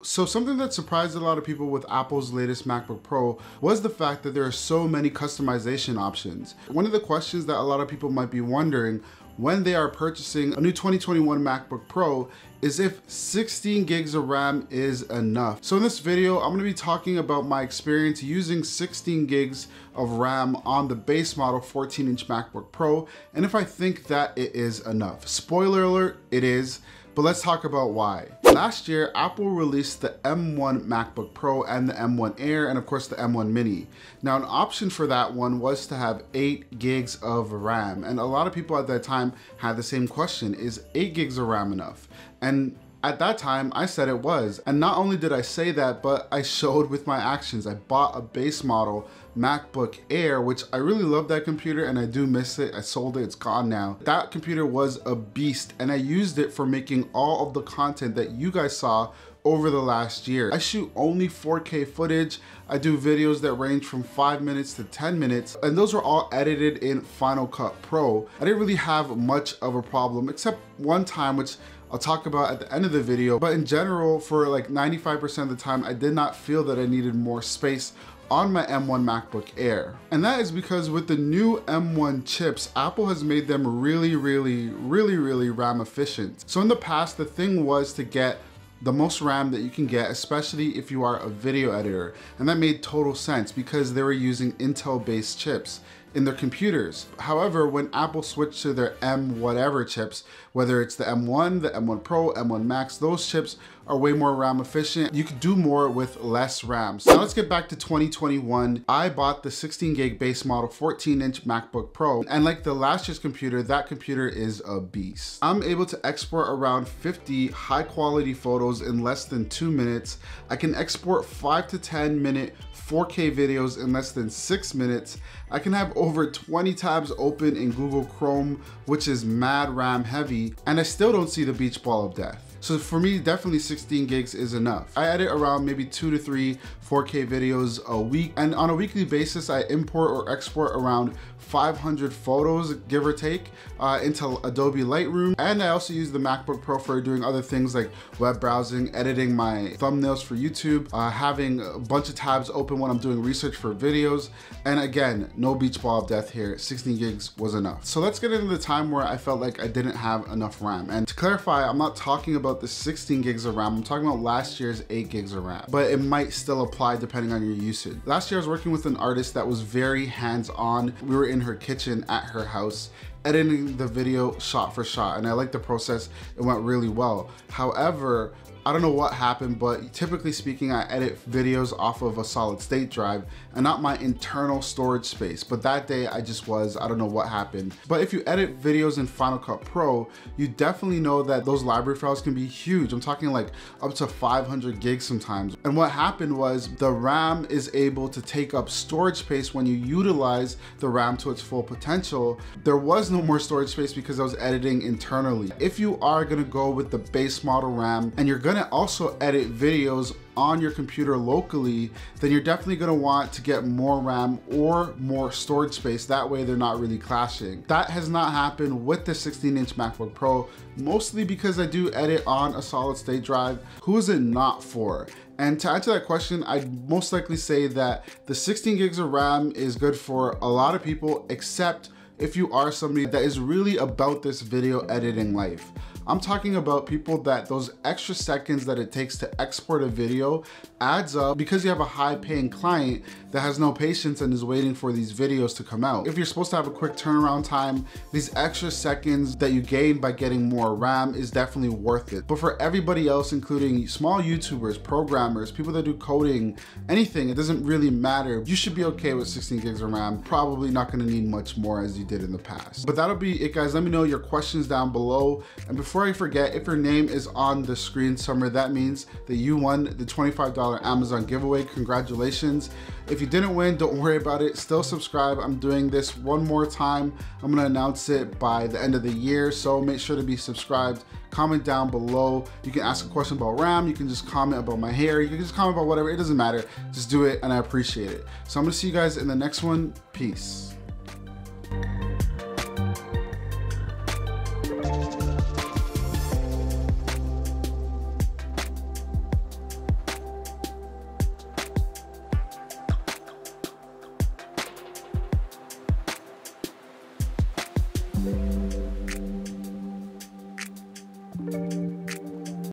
So something that surprised a lot of people with Apple's latest MacBook Pro was the fact that there are so many customization options. One of the questions that a lot of people might be wondering when they are purchasing a new 2021 MacBook Pro is if 16 gigs of RAM is enough. So in this video, I'm gonna be talking about my experience using 16 gigs of RAM on the base model 14 inch MacBook Pro, and if I think that it is enough. Spoiler alert, it is but let's talk about why. Last year, Apple released the M1 MacBook Pro and the M1 Air, and of course the M1 Mini. Now, an option for that one was to have eight gigs of RAM. And a lot of people at that time had the same question, is eight gigs of RAM enough? And at that time, I said it was. And not only did I say that, but I showed with my actions. I bought a base model MacBook Air, which I really love that computer and I do miss it. I sold it, it's gone now. That computer was a beast and I used it for making all of the content that you guys saw over the last year. I shoot only 4K footage. I do videos that range from five minutes to 10 minutes, and those are all edited in Final Cut Pro. I didn't really have much of a problem, except one time, which I'll talk about at the end of the video. But in general, for like 95% of the time, I did not feel that I needed more space on my M1 MacBook Air. And that is because with the new M1 chips, Apple has made them really, really, really, really RAM efficient. So in the past, the thing was to get the most RAM that you can get, especially if you are a video editor. And that made total sense because they were using Intel based chips in their computers. However, when Apple switched to their M whatever chips, whether it's the M1, the M1 Pro, M1 Max, those chips are way more RAM efficient. You could do more with less RAM. So now let's get back to 2021. I bought the 16 gig base model 14 inch MacBook Pro. And like the last year's computer, that computer is a beast. I'm able to export around 50 high quality photos in less than two minutes. I can export five to 10 minute 4K videos in less than six minutes. I can have over 20 tabs open in Google Chrome, which is mad RAM heavy, and I still don't see the beach ball of death. So for me, definitely 16 gigs is enough. I edit around maybe two to three 4K videos a week. And on a weekly basis, I import or export around 500 photos, give or take, uh, into Adobe Lightroom. And I also use the MacBook Pro for doing other things like web browsing, editing my thumbnails for YouTube, uh, having a bunch of tabs open when I'm doing research for videos. And again, no beach ball of death here, 16 gigs was enough. So let's get into the time where I felt like I didn't have enough RAM. And to clarify, I'm not talking about the 16 gigs of RAM, I'm talking about last year's eight gigs of RAM, but it might still apply depending on your usage. Last year I was working with an artist that was very hands-on. We were in her kitchen at her house editing the video shot for shot and I like the process it went really well however I don't know what happened, but typically speaking, I edit videos off of a solid state drive and not my internal storage space. But that day I just was, I don't know what happened. But if you edit videos in Final Cut Pro, you definitely know that those library files can be huge. I'm talking like up to 500 gigs sometimes. And what happened was the RAM is able to take up storage space when you utilize the RAM to its full potential. There was no more storage space because I was editing internally. If you are gonna go with the base model RAM and you're gonna also edit videos on your computer locally, then you're definitely gonna want to get more RAM or more storage space. That way they're not really clashing. That has not happened with the 16 inch MacBook Pro, mostly because I do edit on a solid state drive. Who is it not for? And to answer that question, I'd most likely say that the 16 gigs of RAM is good for a lot of people, except if you are somebody that is really about this video editing life. I'm talking about people that those extra seconds that it takes to export a video adds up because you have a high paying client that has no patience and is waiting for these videos to come out. If you're supposed to have a quick turnaround time, these extra seconds that you gain by getting more RAM is definitely worth it. But for everybody else, including small YouTubers, programmers, people that do coding, anything, it doesn't really matter. You should be okay with 16 gigs of RAM. Probably not gonna need much more as you did in the past. But that'll be it guys. Let me know your questions down below. And before before I forget, if your name is on the screen somewhere, that means that you won the $25 Amazon giveaway. Congratulations. If you didn't win, don't worry about it. Still subscribe. I'm doing this one more time. I'm gonna announce it by the end of the year, so make sure to be subscribed. Comment down below. You can ask a question about RAM. You can just comment about my hair. You can just comment about whatever. It doesn't matter. Just do it, and I appreciate it. So I'm gonna see you guys in the next one. Peace.